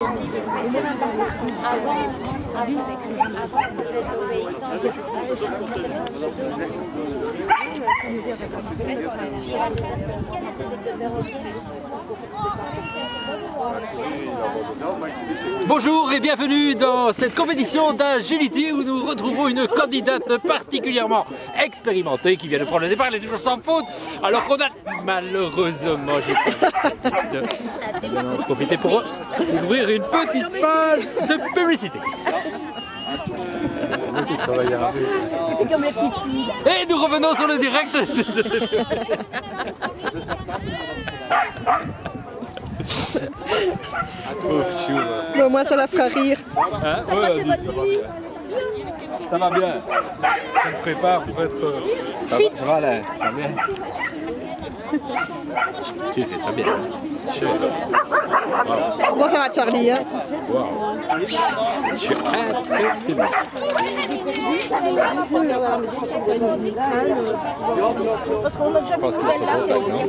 Avant, avant, avant, avant que j'étais obéissante. Bonjour et bienvenue dans cette compétition d'agilité où nous retrouvons une candidate particulièrement expérimentée qui vient de prendre le départ, elle est toujours sans faute, alors qu'on a malheureusement, j'ai de profiter pour ouvrir une petite page de publicité. Et nous revenons sur le direct. Mais au moins ça la fera rire. Hein ouais, ça, va bien. ça va bien. Je me prépare pour être. euh, Ça, va, ça va là, ça va bien. Tu fais ça bien. Chef. Bon ça va Charlie. Hein. Wow. Je suis impressionné. Je pense que c'est bon, non?